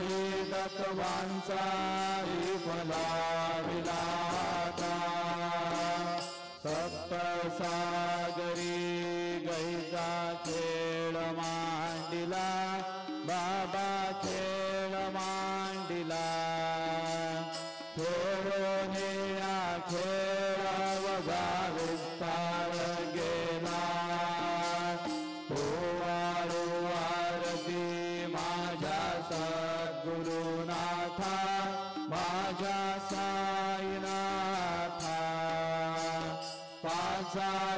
हि दत्तवांसा विफला विलाता सारा पासा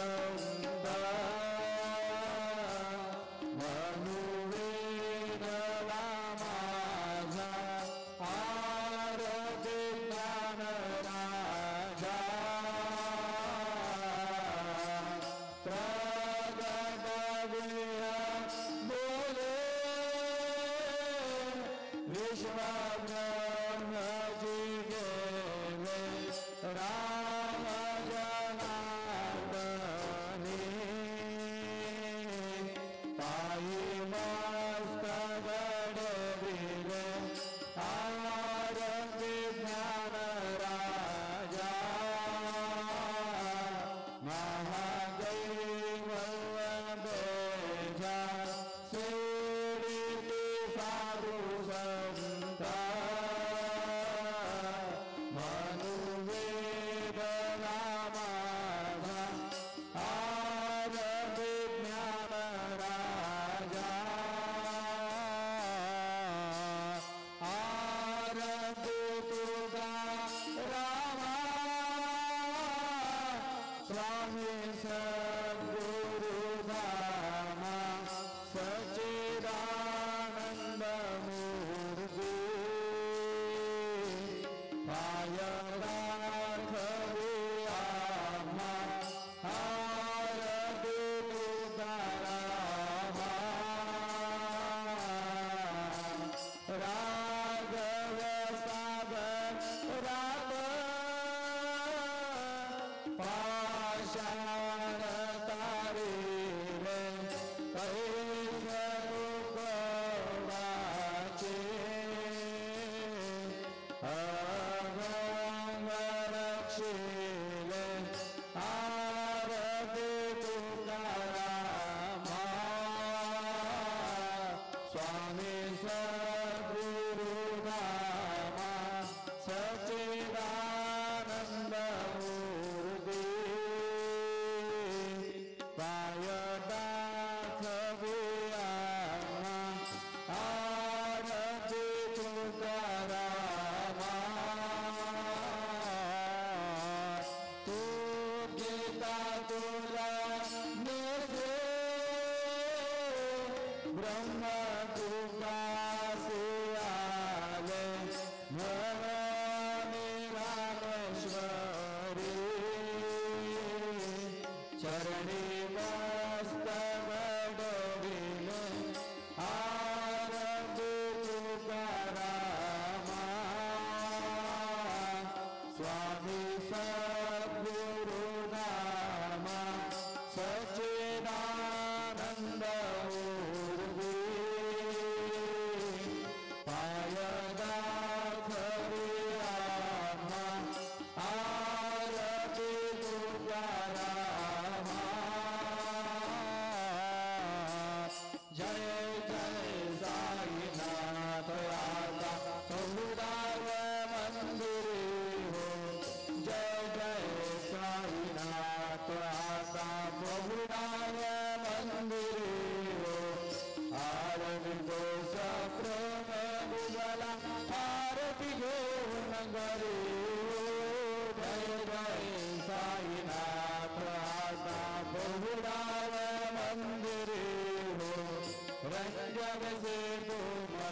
love. Karanima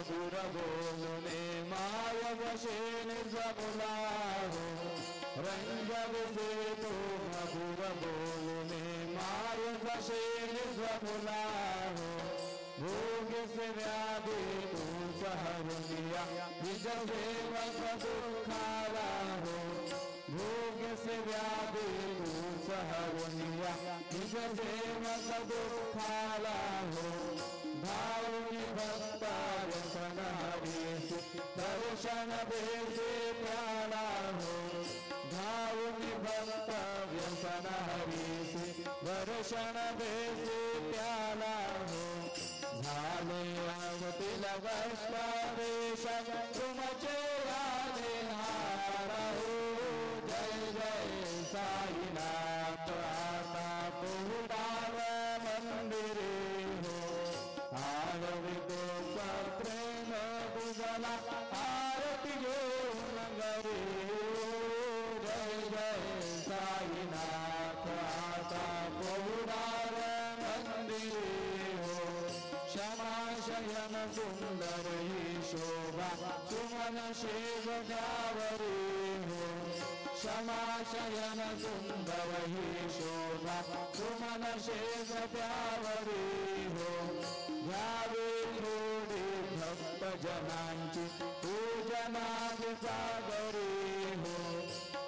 सुरभोने मायवशेन समुदाहो रंजव से तो मधुरभोने मायवशेन समुदाहो भोग से व्याधि तू सहर दिया विजवे दुखारा हो भोग से व्याधि तू सहर दिया विजवे दुखारा हो भावनी भक्ता सनावेश दर्शन भेजे प्यारा हो भावनी भक्तव्य सनावेश दर्शन सुंदरी शोभा। सुमन शिव गावरी हो। क्षमाशयन सुंदर ही शोभा। सुमन शेष प्यावरी हो। घ्यावे थोडी भक्त जनांची पूजना सागरी हो।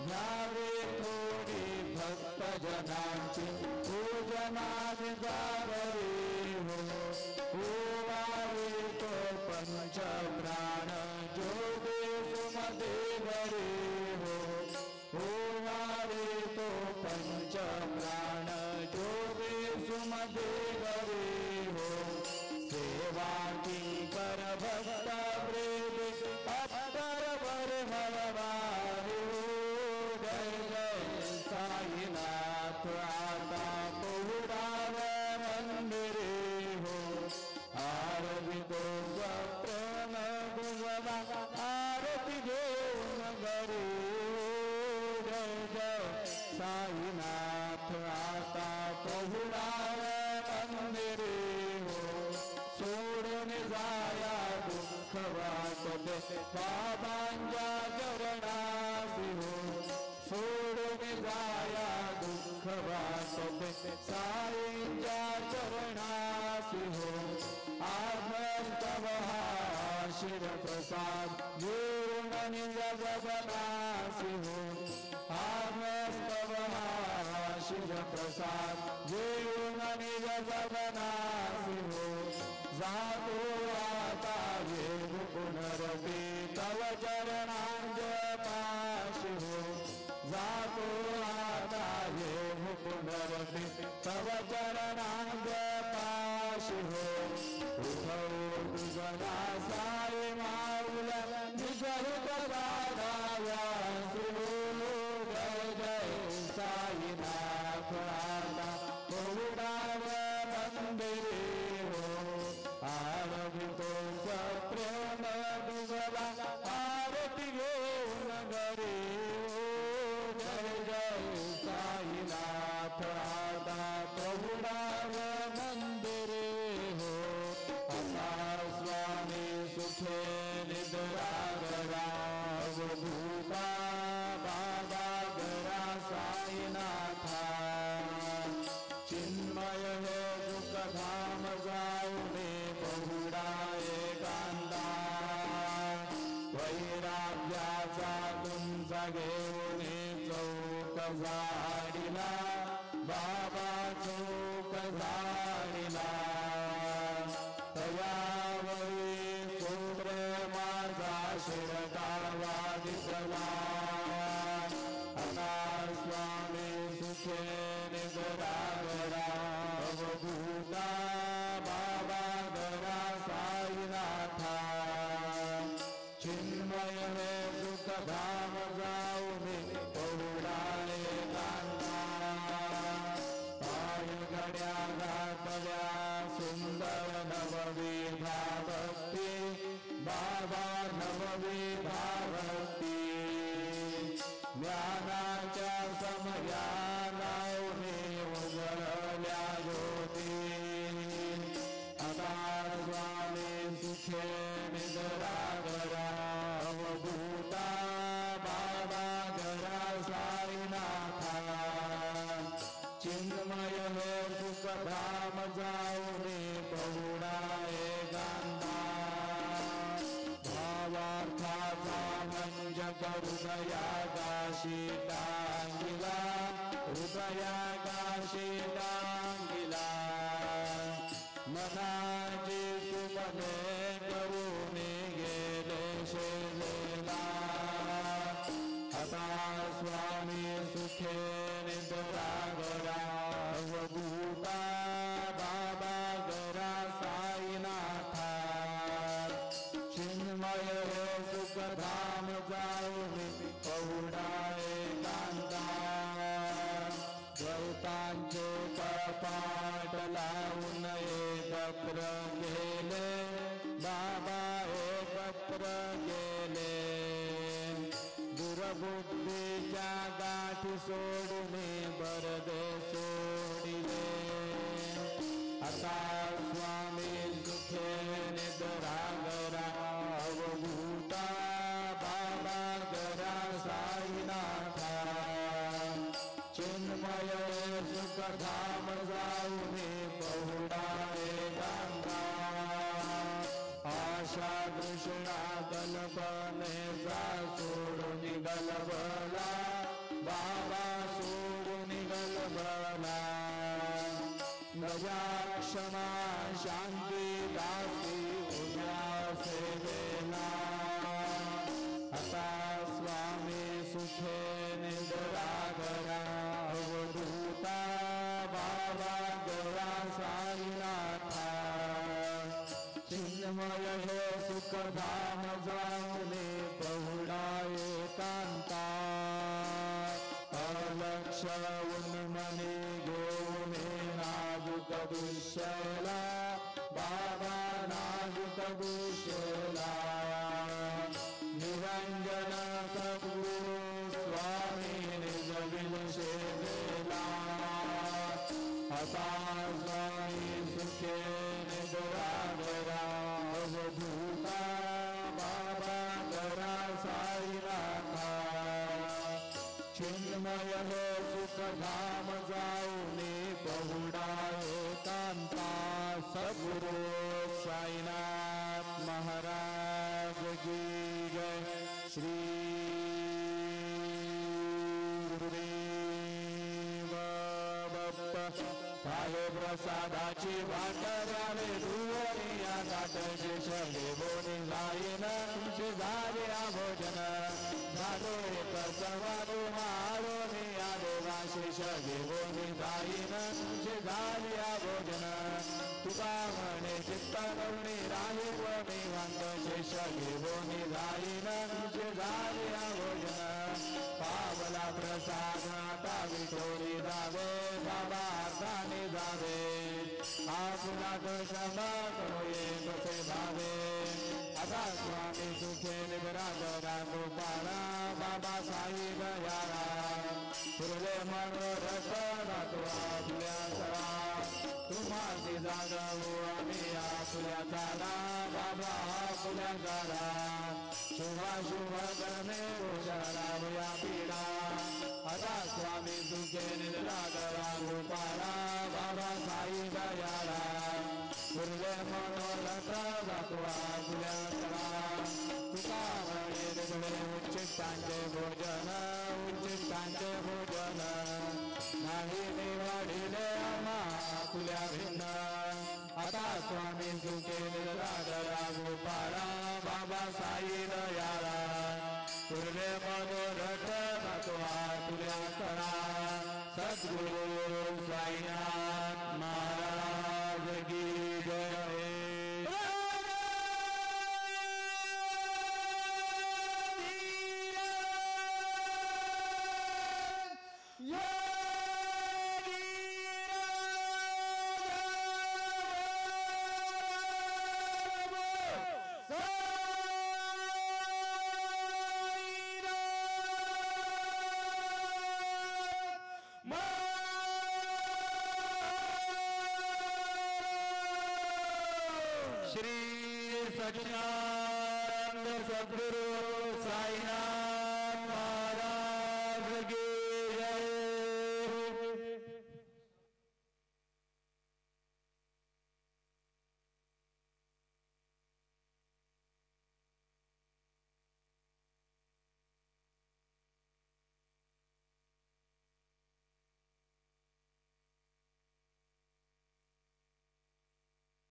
घ्यावे थोडी भक्त जनांची पूजना सागरी Santa शिव प्रसाद। गुरु निज जगनासी हो शिव प्रसाद। गुरु Allah. बुद्धीच्या गाठी सोडणे बरदे सोडिले आता स्वामी सुखे निदरा Shama Shanti. show. गुरु साईनाथ महाराज की जय श्री गुरुदेव पाहे प्रसादाची वाट झाले दुवरिया काटे शे बोनी जाईन तुमचे झाले निवांत शेष घेऊन जाईन झाले भोजन पावला प्रसाद आता विठोरी जावे बाबा अर्थाने जावे आपला क्षमा करो कसे भावे आता स्वामी सुखे निबराज गोपाळा बाबा साहेब यारा फुरले मनोरथ राहतो आपल्या सरा तुम्हाला जागवू आम्ही आपल्या झाला झाला शुभा शुभ करणे उजाडावया पीडा आता स्वामी निरागरा गोपाळा बाबा साई दयाला फुरले मनोरथ उच्चिष्टांचे भोजन उच्चिष्टांचे भोजन नाही आम्हा भिन्न आता स्वामी सुखे निरागरा पारा बाबा साई दयाला तुरे मनोरथ भगवान तुल्या सदगुरु सद्गुरु श्री सचिना सदगुरु साईनाथ